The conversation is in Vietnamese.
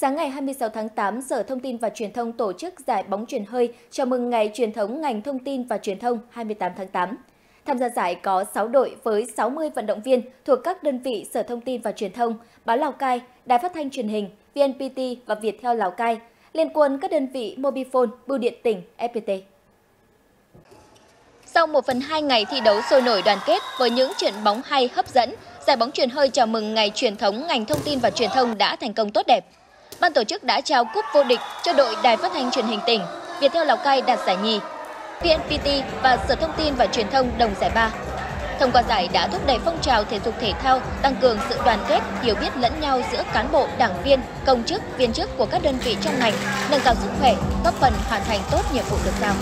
Sáng ngày 26 tháng 8, Sở Thông tin và Truyền thông tổ chức giải bóng truyền hơi chào mừng Ngày truyền thống ngành thông tin và truyền thông 28 tháng 8. Tham gia giải có 6 đội với 60 vận động viên thuộc các đơn vị Sở Thông tin và Truyền thông, Báo Lào Cai, Đài Phát thanh Truyền hình, VNPT và Viettel Lào Cai, liên quân các đơn vị Mobifone, Bưu điện tỉnh, FPT. Sau 1 phần 2 ngày thi đấu sôi nổi đoàn kết với những trận bóng hay hấp dẫn, giải bóng truyền hơi chào mừng ngày truyền thống ngành thông tin và truyền thông đã thành công tốt đẹp. Ban tổ chức đã trao cúp vô địch cho đội Đài Phát thanh Truyền hình tỉnh, Viettel Lào Cai đạt giải nhì, VNPT và Sở Thông tin và Truyền thông đồng giải ba. Thông qua giải đã thúc đẩy phong trào thể dục thể thao, tăng cường sự đoàn kết, hiểu biết lẫn nhau giữa cán bộ, đảng viên, công chức, viên chức của các đơn vị trong ngành, nâng cao sức khỏe, góp phần hoàn thành tốt nhiệm vụ được giao.